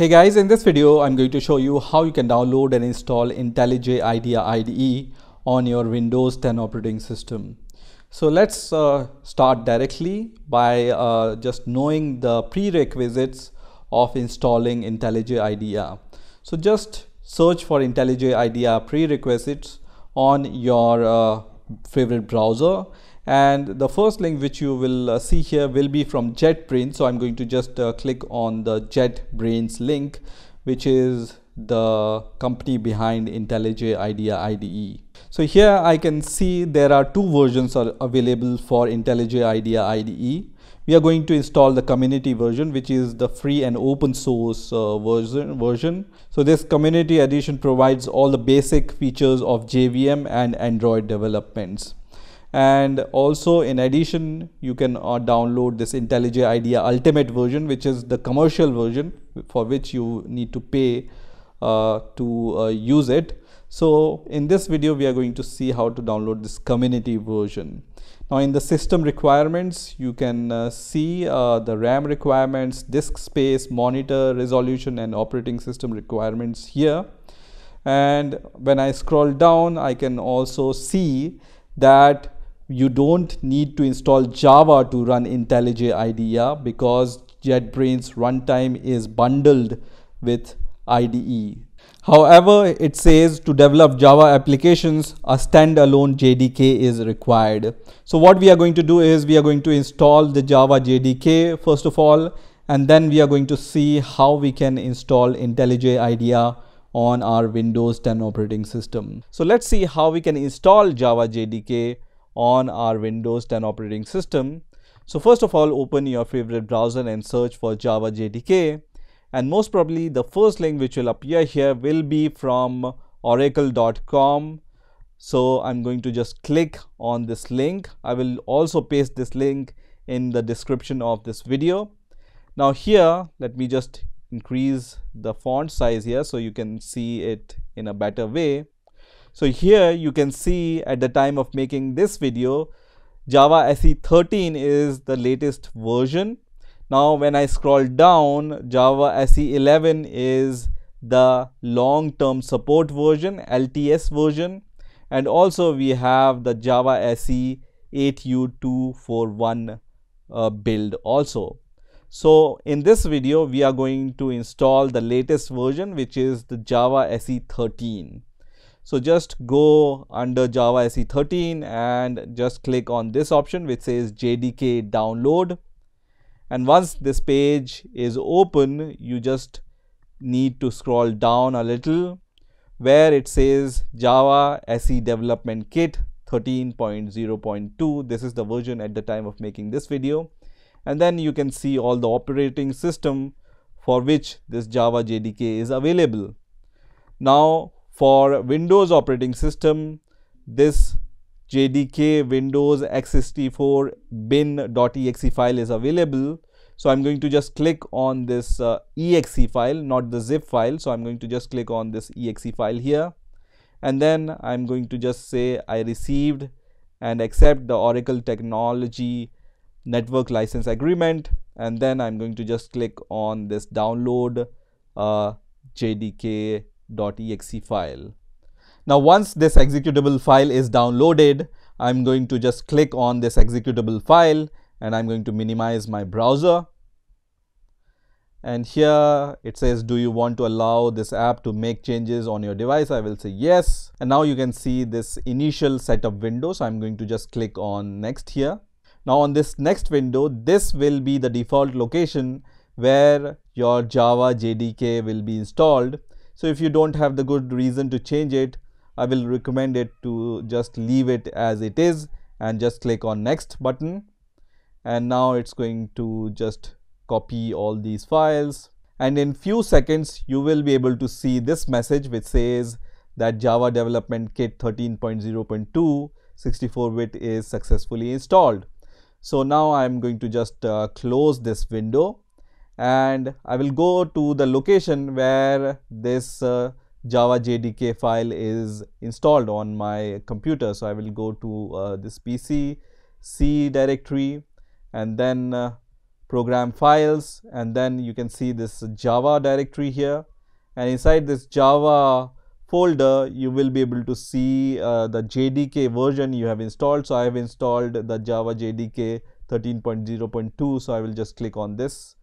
Hey guys, in this video, I'm going to show you how you can download and install IntelliJ IDEA IDE on your Windows 10 operating system. So let's uh, start directly by uh, just knowing the prerequisites of installing IntelliJ IDEA. So just search for IntelliJ IDEA prerequisites on your uh, favorite browser and the first link which you will uh, see here will be from JetBrains so I'm going to just uh, click on the JetBrains link which is the company behind IntelliJ IDEA IDE. So here I can see there are two versions are available for IntelliJ IDEA IDE. We are going to install the community version which is the free and open source uh, version, version. So this community edition provides all the basic features of JVM and Android developments and also in addition you can uh, download this IntelliJ IDEA Ultimate version which is the commercial version for which you need to pay uh, to uh, use it. So in this video we are going to see how to download this community version. Now in the system requirements you can uh, see uh, the RAM requirements, disk space, monitor resolution and operating system requirements here and when I scroll down I can also see that you don't need to install Java to run IntelliJ IDEA because JetBrains runtime is bundled with IDE. However, it says to develop Java applications, a standalone JDK is required. So what we are going to do is we are going to install the Java JDK first of all, and then we are going to see how we can install IntelliJ IDEA on our Windows 10 operating system. So let's see how we can install Java JDK on our Windows 10 operating system. So first of all, open your favorite browser and search for Java JDK. And most probably the first link which will appear here will be from oracle.com. So I'm going to just click on this link. I will also paste this link in the description of this video. Now here, let me just increase the font size here so you can see it in a better way. So here you can see at the time of making this video, Java SE 13 is the latest version. Now when I scroll down, Java SE 11 is the long-term support version, LTS version. And also we have the Java SE 8U241 uh, build also. So in this video, we are going to install the latest version, which is the Java SE 13. So just go under Java SE 13 and just click on this option which says JDK download. And once this page is open, you just need to scroll down a little where it says Java SE Development Kit 13.0.2. This is the version at the time of making this video. And then you can see all the operating system for which this Java JDK is available. Now for Windows operating system, this JDK Windows x64 bin.exe file is available. So I'm going to just click on this uh, exe file, not the zip file. So I'm going to just click on this exe file here. And then I'm going to just say I received and accept the Oracle Technology Network License Agreement. And then I'm going to just click on this download uh, JDK .exe file. Now once this executable file is downloaded, I'm going to just click on this executable file and I'm going to minimize my browser. And here it says, do you want to allow this app to make changes on your device? I will say yes. And now you can see this initial setup window. So I'm going to just click on next here. Now on this next window, this will be the default location where your Java JDK will be installed. So if you don't have the good reason to change it, I will recommend it to just leave it as it is and just click on next button. And now it's going to just copy all these files. And in few seconds, you will be able to see this message which says that Java Development Kit 13.0.2 64-bit is successfully installed. So now I'm going to just uh, close this window and I will go to the location where this uh, Java JDK file is installed on my computer. So I will go to uh, this PC, C directory and then uh, program files and then you can see this java directory here. And inside this java folder you will be able to see uh, the jdk version you have installed. So i have installed the java jdk 13.0.2 so i will just click on this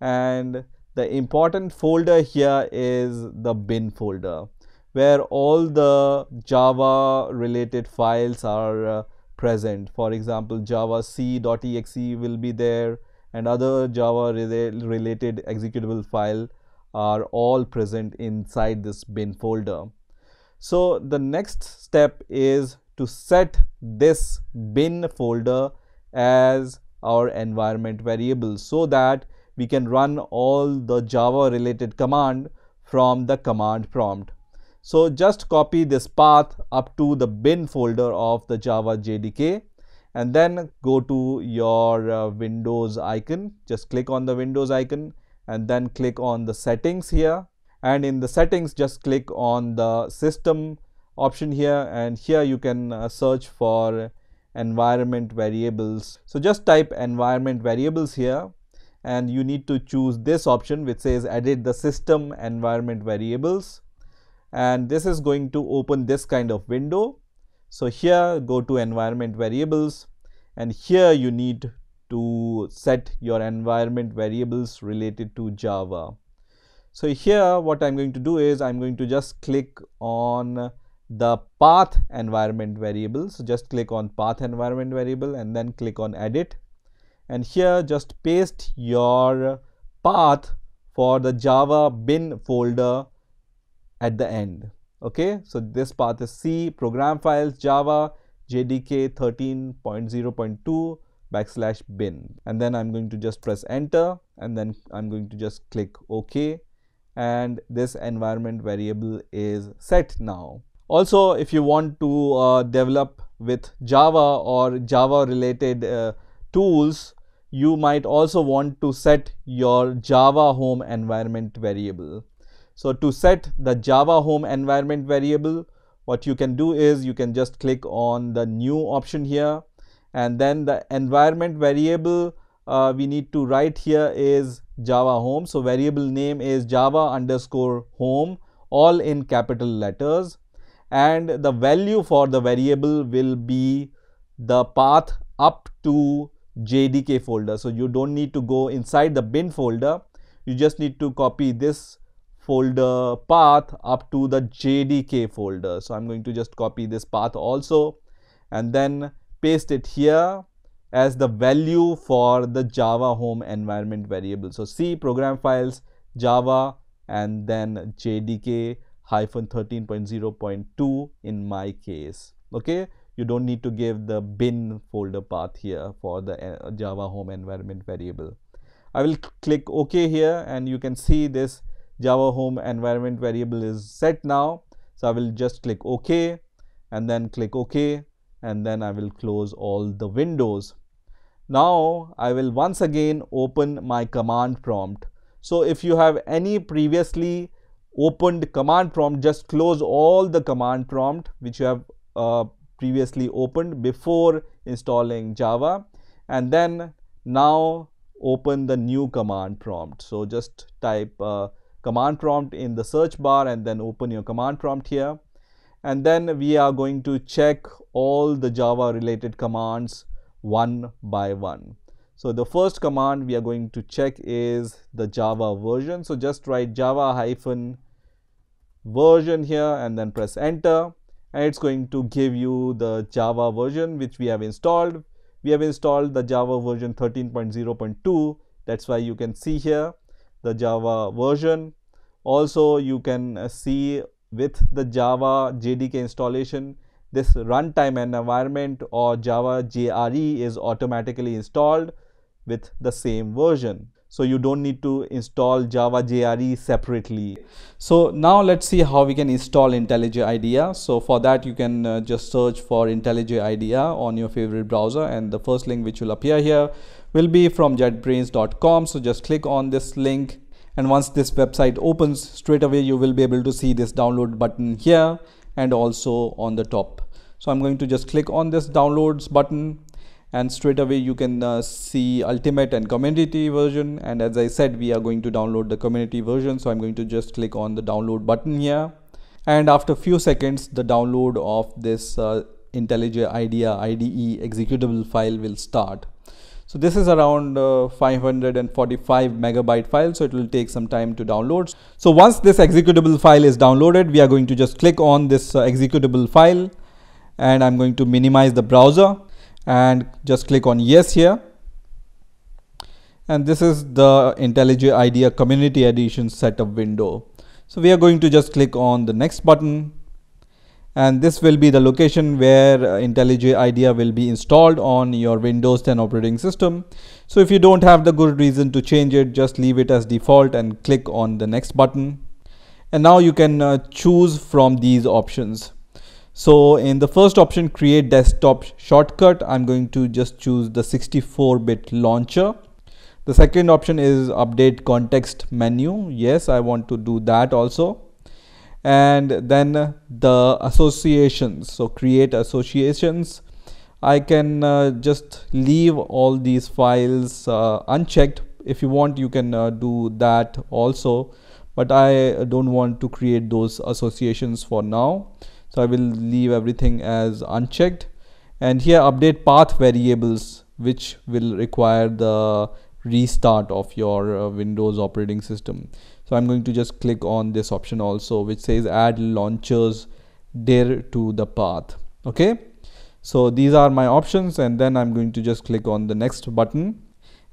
and the important folder here is the bin folder where all the java related files are uh, present for example javac.exe will be there and other Java related executable file are all present inside this bin folder. So the next step is to set this bin folder as our environment variable so that we can run all the Java related command from the command prompt. So just copy this path up to the bin folder of the Java JDK and then go to your uh, Windows icon. Just click on the Windows icon and then click on the settings here. And in the settings, just click on the system option here. And here you can uh, search for environment variables. So just type environment variables here and you need to choose this option which says edit the system environment variables and this is going to open this kind of window so here go to environment variables and here you need to set your environment variables related to Java. So here what I'm going to do is I'm going to just click on the path environment variable. So just click on path environment variable and then click on edit and here just paste your path for the Java bin folder at the end. Okay? So this path is c program files java jdk 13.0.2 backslash bin. And then i'm going to just press enter and then i'm going to just click ok. And this environment variable is set now. Also if you want to uh, develop with java or java related uh, tools you might also want to set your java home environment variable. So to set the Java home environment variable, what you can do is you can just click on the new option here. And then the environment variable uh, we need to write here is Java home. So variable name is Java underscore home all in capital letters. And the value for the variable will be the path up to JDK folder. So you don't need to go inside the bin folder. You just need to copy this folder path up to the JDK folder. So I'm going to just copy this path also and then paste it here as the value for the Java home environment variable. So C program files Java and then JDK hyphen 13.0.2 in my case. Okay, you don't need to give the bin folder path here for the uh, Java home environment variable. I will click OK here and you can see this Java home environment variable is set now. So I will just click OK and then click OK and then I will close all the windows. Now I will once again open my command prompt. So if you have any previously opened command prompt, just close all the command prompt which you have uh, previously opened before installing Java and then now open the new command prompt. So just type uh, command prompt in the search bar and then open your command prompt here and then we are going to check all the Java related commands one by one. So the first command we are going to check is the Java version. So just write Java hyphen version here and then press enter and it's going to give you the Java version which we have installed. We have installed the Java version 13.0.2 that's why you can see here the Java version. Also, you can see with the Java JDK installation, this runtime environment or Java JRE is automatically installed with the same version. So you don't need to install Java JRE separately. So now let's see how we can install IntelliJ IDEA. So for that you can uh, just search for IntelliJ IDEA on your favorite browser and the first link which will appear here will be from jetbrains.com. So just click on this link and once this website opens straight away you will be able to see this download button here and also on the top. So I'm going to just click on this downloads button and straight away you can uh, see ultimate and community version. And as I said we are going to download the community version. So I'm going to just click on the download button here. And after few seconds the download of this uh, IntelliJ IDEA IDE executable file will start. So this is around uh, 545 megabyte file. So it will take some time to download. So once this executable file is downloaded we are going to just click on this uh, executable file. And I'm going to minimize the browser and just click on yes here and this is the IntelliJ IDEA Community Edition setup window. So we are going to just click on the next button and this will be the location where uh, IntelliJ IDEA will be installed on your Windows 10 operating system. So if you don't have the good reason to change it, just leave it as default and click on the next button. And now you can uh, choose from these options. So in the first option, create desktop shortcut, I'm going to just choose the 64-bit launcher. The second option is update context menu. Yes, I want to do that also. And then the associations. So create associations. I can uh, just leave all these files uh, unchecked. If you want, you can uh, do that also. But I don't want to create those associations for now so I will leave everything as unchecked. And here update path variables which will require the restart of your uh, Windows operating system. So I'm going to just click on this option also which says add launchers dir to the path. Okay? So these are my options and then I'm going to just click on the next button.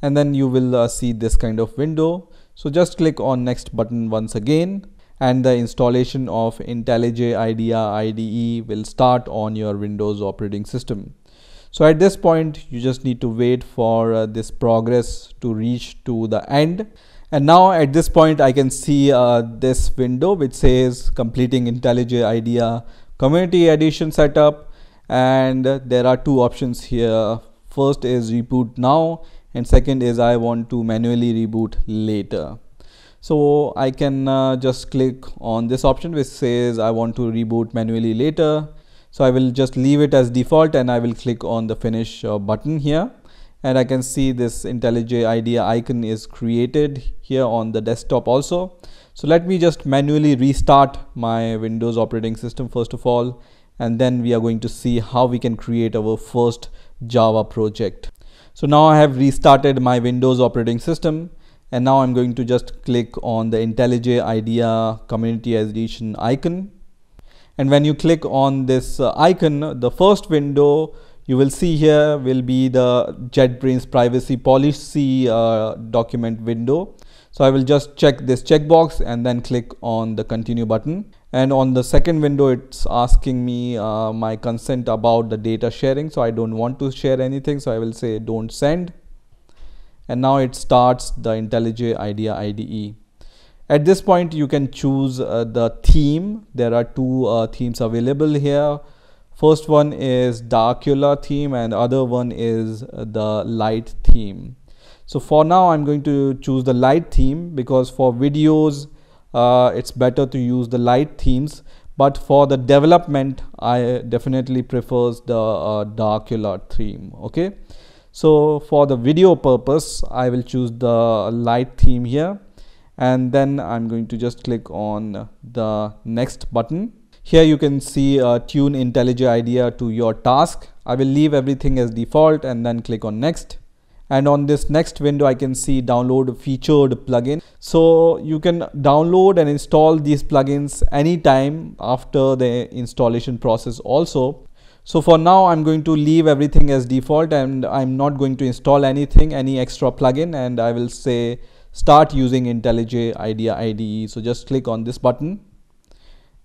And then you will uh, see this kind of window. So just click on next button once again and the installation of IntelliJ IDEA IDE will start on your Windows operating system. So at this point, you just need to wait for uh, this progress to reach to the end. And now at this point, I can see uh, this window which says completing IntelliJ IDEA Community Edition setup. And there are two options here. First is reboot now and second is I want to manually reboot later so I can uh, just click on this option which says I want to reboot manually later. So I will just leave it as default and I will click on the finish uh, button here. And I can see this IntelliJ IDEA icon is created here on the desktop also. So let me just manually restart my Windows operating system first of all and then we are going to see how we can create our first Java project. So now I have restarted my Windows operating system and now I'm going to just click on the IntelliJ IDEA Community Edition icon. And when you click on this uh, icon the first window you will see here will be the JetBrains privacy policy uh, document window. So I will just check this checkbox and then click on the continue button. And on the second window it's asking me uh, my consent about the data sharing. So I don't want to share anything. So I will say don't send and now it starts the IntelliJ IDEA IDE. At this point you can choose uh, the theme. There are two uh, themes available here. First one is Darcula theme and other one is uh, the light theme. So for now I'm going to choose the light theme because for videos uh, it's better to use the light themes but for the development I definitely prefers the uh, Darcula theme okay so for the video purpose I will choose the light theme here. And then I'm going to just click on the next button. Here you can see uh, tune IntelliJ IDEA to your task. I will leave everything as default and then click on next. And on this next window I can see download featured plugin. So you can download and install these plugins anytime after the installation process also so for now I'm going to leave everything as default and I'm not going to install anything, any extra plugin and I will say start using IntelliJ IDEA IDE. So just click on this button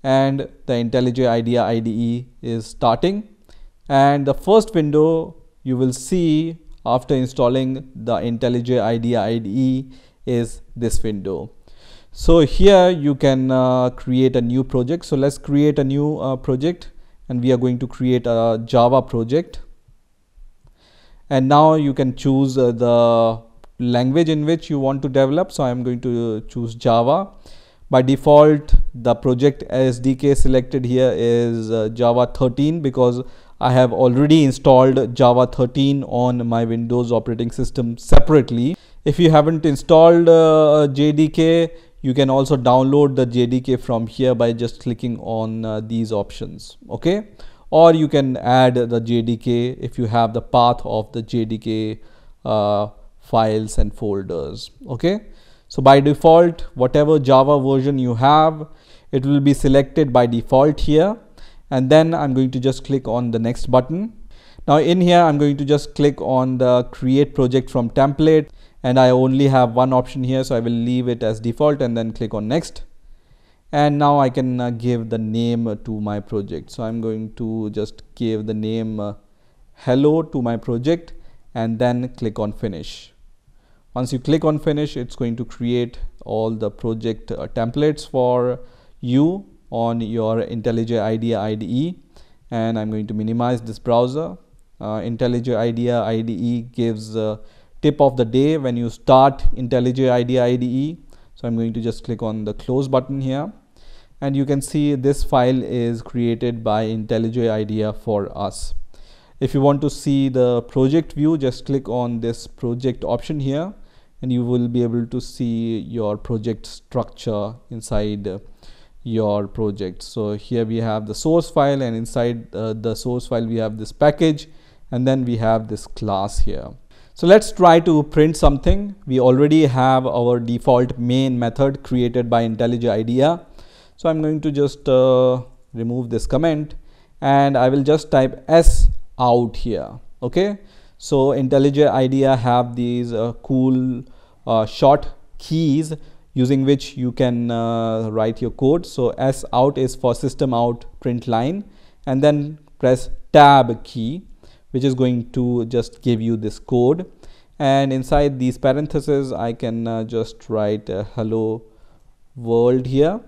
and the IntelliJ IDEA IDE is starting and the first window you will see after installing the IntelliJ IDEA IDE is this window. So here you can uh, create a new project. So let's create a new uh, project and we are going to create a Java project. And now you can choose uh, the language in which you want to develop. So I am going to choose Java. By default the project SDK selected here is uh, Java 13 because I have already installed Java 13 on my Windows operating system separately. If you haven't installed uh, JDK, you can also download the JDK from here by just clicking on uh, these options. Okay. Or you can add the JDK if you have the path of the JDK uh, files and folders. Okay. So by default, whatever Java version you have, it will be selected by default here and then I'm going to just click on the next button. Now in here I'm going to just click on the create project from template and I only have one option here so I will leave it as default and then click on next. And now I can uh, give the name to my project. So I'm going to just give the name uh, hello to my project and then click on finish. Once you click on finish it's going to create all the project uh, templates for you on your IntelliJ IDEA IDE and I'm going to minimize this browser. Uh, IntelliJ IDEA IDE gives tip of the day when you start IntelliJ IDEA IDE. So I'm going to just click on the close button here. And you can see this file is created by IntelliJ IDEA for us. If you want to see the project view, just click on this project option here. And you will be able to see your project structure inside your project. So here we have the source file and inside uh, the source file we have this package. And then we have this class here so let's try to print something. We already have our default main method created by IntelliJ IDEA. So I'm going to just uh, remove this comment and I will just type s out here okay? So IntelliJ IDEA have these uh, cool uh, short keys using which you can uh, write your code. So S out is for system out print line and then press tab key which is going to just give you this code. And inside these parentheses I can uh, just write uh, hello world here.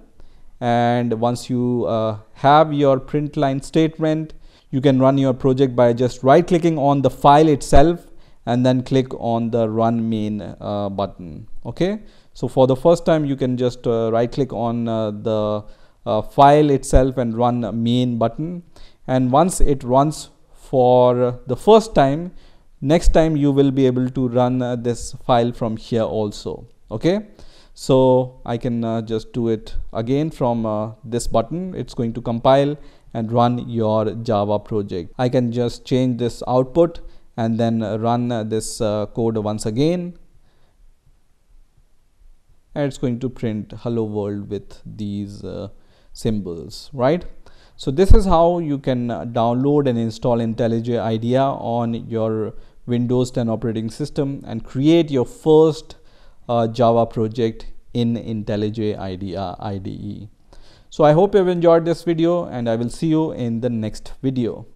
And once you uh, have your print line statement you can run your project by just right clicking on the file itself and then click on the run main uh, button okay? So for the first time you can just uh, right click on uh, the file itself and run main button. And once it runs for the first time next time you will be able to run uh, this file from here also. Okay? So I can uh, just do it again from uh, this button. It's going to compile and run your Java project. I can just change this output and then run this code once again. And it's going to print hello world with these uh, symbols right so this is how you can uh, download and install IntelliJ IDEA on your Windows 10 operating system and create your first uh, Java project in IntelliJ IDEA IDE. So I hope you've enjoyed this video and I will see you in the next video.